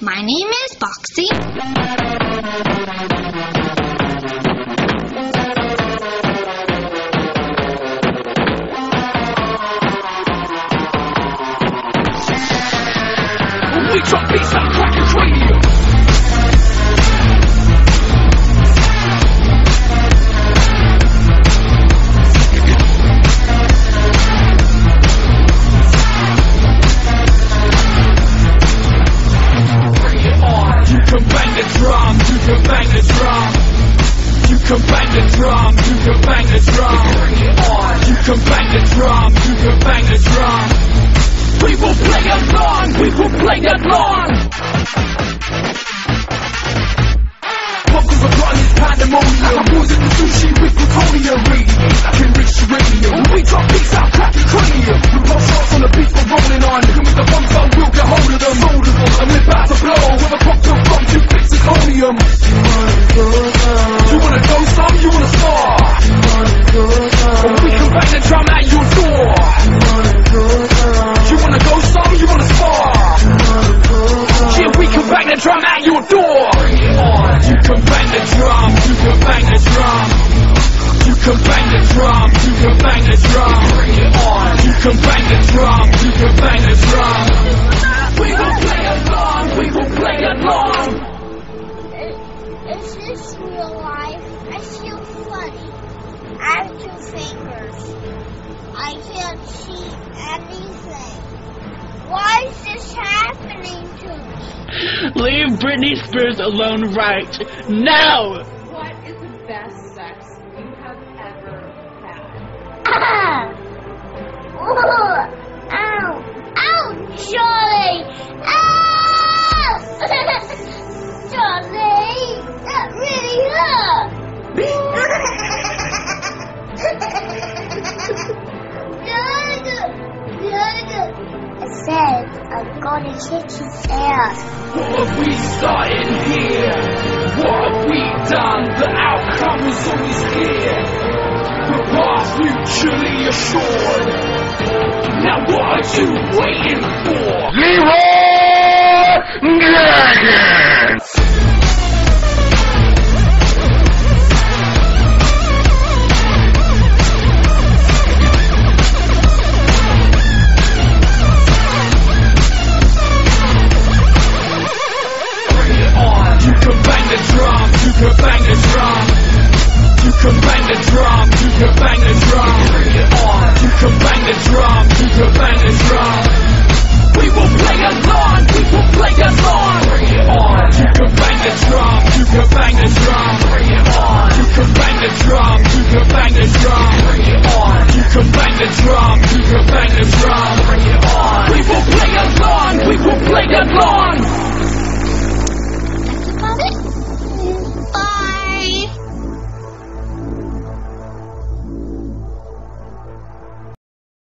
My name is Boxy. We drop beats like crack and the drum. You can bang the drum, you can bang the drum. Bring it on. You can bang the drum, you can bang the drum. We will play along, we will play along. Buckles of run is pandemonium. I'm losing the sushi with drum, you can bang the drum. You can bang the drum, you can bang the drum. Bring it on. You can bang the drum, you can bang the drum. We will play along, we will play along. Is this real life? I feel funny. I have two fingers. I can't see anything. Leave Britney Spears alone right now! kick his ass. What we started here? What have we done? The outcome is always clear. The path mutually assured. Now what are you waiting for? Leroy dragon. can bang the drum. You can bang the drum. You can bang the drum.